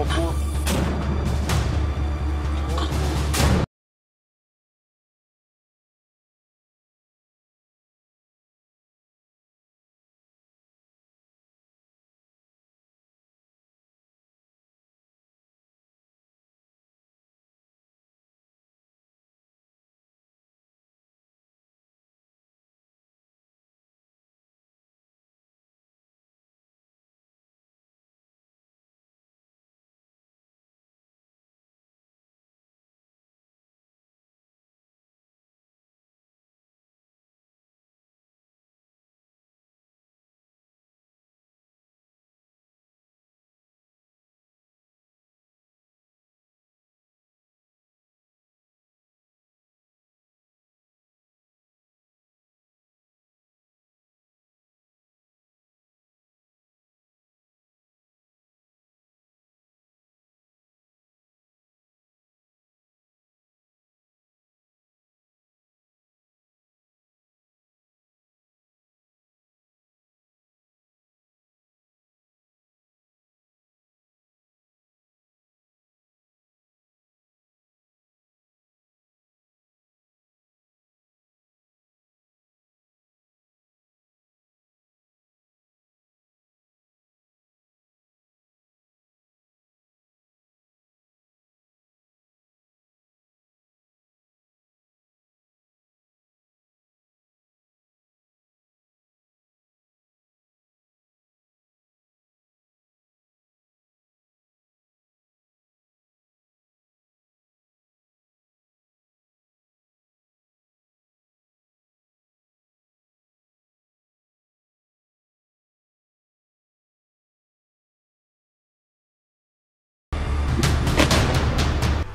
all four.